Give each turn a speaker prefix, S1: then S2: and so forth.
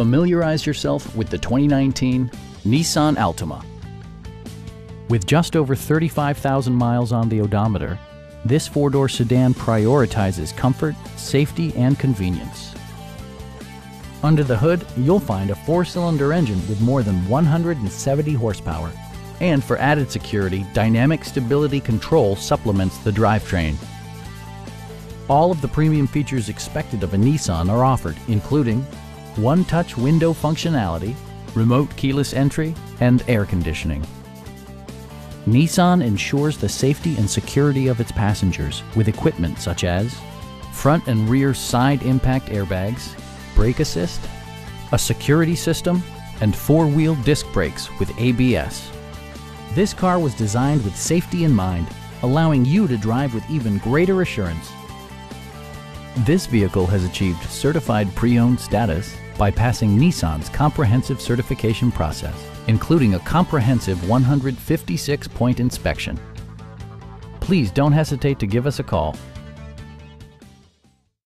S1: Familiarize yourself with the 2019 Nissan Altima. With just over 35,000 miles on the odometer, this four-door sedan prioritizes comfort, safety, and convenience. Under the hood, you'll find a four-cylinder engine with more than 170 horsepower. And for added security, Dynamic Stability Control supplements the drivetrain. All of the premium features expected of a Nissan are offered, including one-touch window functionality, remote keyless entry, and air conditioning. Nissan ensures the safety and security of its passengers with equipment such as front and rear side impact airbags, brake assist, a security system, and four-wheel disc brakes with ABS. This car was designed with safety in mind, allowing you to drive with even greater assurance. This vehicle has achieved certified pre-owned status by passing Nissan's comprehensive certification process, including a comprehensive 156-point inspection. Please don't hesitate to give us a call